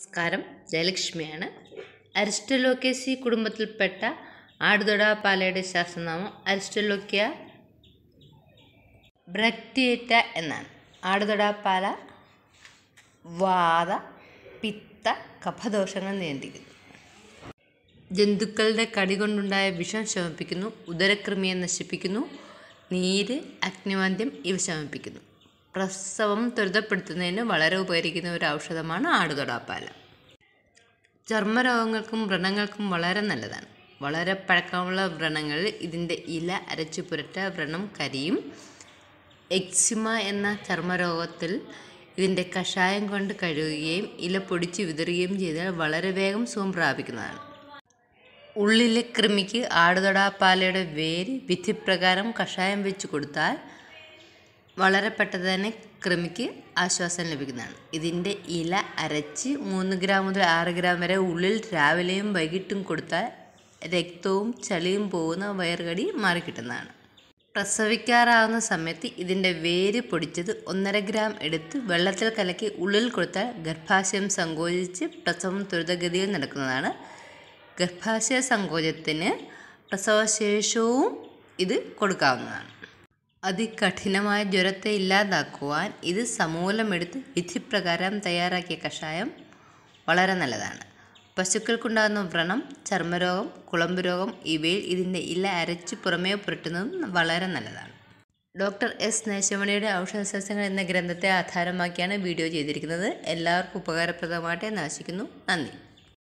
നമസ്കാരം. ജയലക്ഷ്മിയാണ്. അരിസ്റ്റലോക്കേസി കുടുംബത്തിൽപ്പെട്ട ആടുതൊട പാലയുടെ ശാസ്ത്രനാമം അരിസ്റ്റലോക്കിയ ബ്രക്റ്റിയേറ്റ എന്നാണ്. ആടുതൊട പാല വാത പിത്ത കഫദോഷങ്ങൾ നിയന്ത്രിക്കുന്നു. ജന്തുക്കളുടെ കടി കൊണ്ടുണ്ടായ വിഷം ശമിപ്പിക്കുന്നു ഉദരകൃമിയെ നശിപ്പിക്കുന്നു നീര് അഗ്നിവാന്ത്യം ഇവ ശമിപ്പിക്കുന്നു. പ്രസവം ത്വരിതപ്പെടുത്തുന്നതിന് വളരെ ഉപകരിക്കുന്ന ഒരു ഔഷധമാണ് ആടുതൊടാപ്പാല. ചർമ്മരോഗങ്ങൾക്കും വ്രണങ്ങൾക്കും വളരെ നല്ലതാണ്. വളരെ പഴക്കമുള്ള വ്രണങ്ങളിൽ ഇതിന്റെ ഇല അരച്ചു പുരട്ട വ്രണം കരിയും എക്സിമ എന്ന ചർമ്മരോഗത്തിൽ ഇതിന്റെ കഷായം കൊണ്ട് കഴുകുകയും ഇല പൊടിച്ച് വിതറുകയും ചെയ്താൽ വളരെ വേഗം സുഖം പ്രാപിക്കുന്നതാണ്. ഉള്ളിലെ കൃമിക്ക് ആടുതൊടാപ്പാലയുടെ വേര് വിധിപ്രകാരം കഷായം വെച്ച് കൊടുത്താൽ വളരെ പെട്ടെന്ന് തന്നെ കൃമിക്ക് ആശ്വാസം ലഭിക്കുന്നതാണ്. ഇതിന്റെ ഇല അരച്ച് മൂന്ന് ഗ്രാം മുതൽ ആറ് ഗ്രാം വരെ ഉള്ളിൽ രാവിലെയും വൈകിട്ടും കൊടുത്താൽ രക്തവും ചളിയും പോകുന്ന വയറുകടി മാറിക്കിട്ടുന്നതാണ്. പ്രസവിക്കാറാവുന്ന സമയത്ത് ഇതിന്റെ വേര് പൊടിച്ചത് ഒന്നര ഗ്രാം എടുത്ത് വെള്ളത്തിൽ കലക്കി ഉള്ളിൽ കൊടുത്താൽ ഗർഭാശയം സങ്കോചിച്ച് പ്രസവം ത്വരിതഗതിയിൽ നടക്കുന്നതാണ്. ഗർഭാശയ സങ്കോചത്തിന് പ്രസവശേഷവും ഇത് കൊടുക്കാവുന്നതാണ്. അതികഠിനമായ ജ്വരത്തെ ഇല്ലാതാക്കുവാൻ ഇത് സമൂലമെടുത്ത് വിധിപ്രകാരം തയ്യാറാക്കിയ കഷായം വളരെ നല്ലതാണ്. പശുക്കൾക്കുണ്ടാകുന്ന വ്രണം ചർമ്മരോഗം കുളമ്പ് രോഗം ഇവയിൽ ഇതിന്റെ ഇല അരച്ച് പുറമേ പുരട്ടുന്നതും വളരെ നല്ലതാണ്. Doctor S. നേശമണിയുടെ ഔഷധസസ്യങ്ങൾ എന്ന ഗ്രന്ഥത്തെ ആധാരമാക്കിയാണ് വീഡിയോ ചെയ്തിരിക്കുന്നത്. എല്ലാവർക്കും ഉപകാരപ്രദമായിട്ട് എന്ന് ആശിക്കുന്നു. നന്ദി.